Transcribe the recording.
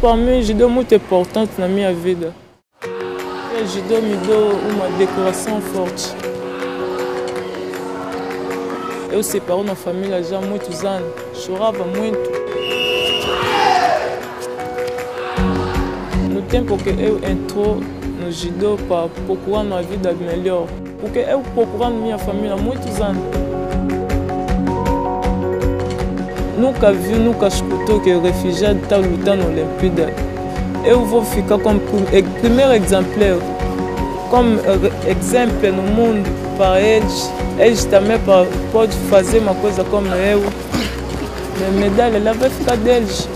Para mim, judô é muito importante na minha vida. O judô me deu uma decoração forte. Eu separo na família já há muitos anos, chorava muito. No tempo que eu entrou no judô para procurar uma vida melhor, porque eu procurando minha família há muitos anos. Nunca vi, nunca escutou que o refugiado está lutando na Olimpíada. Eu vou ficar como primeiro exemplar, como exemplo no mundo para eles. Eles também podem fazer uma coisa como eu. A medalha ela vai ficar deles.